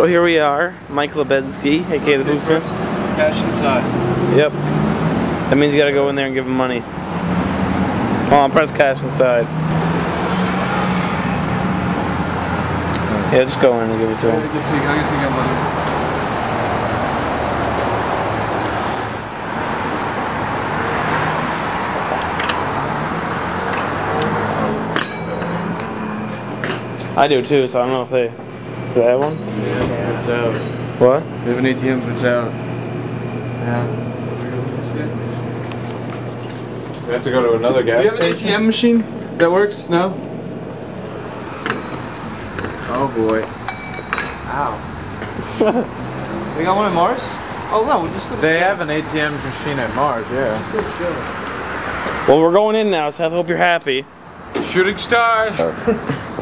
So here we are, Mike Labedzki, aka the Booster. Cash inside. Yep. That means you gotta go in there and give him money. Come on, press cash inside. Yeah, just go in and give it to him. I'll get to your money. I do too, so I don't know if they. Do they have one? Yeah, it's out. What? We have an ATM that's out. Yeah. We have to go to another Do gas you have an. ATM machine that works? No? Oh boy. Ow. we got one in Mars? Oh no, we're just gonna They have an ATM machine at Mars, yeah. Well, we're going in now, Seth. Hope you're happy. Shooting stars.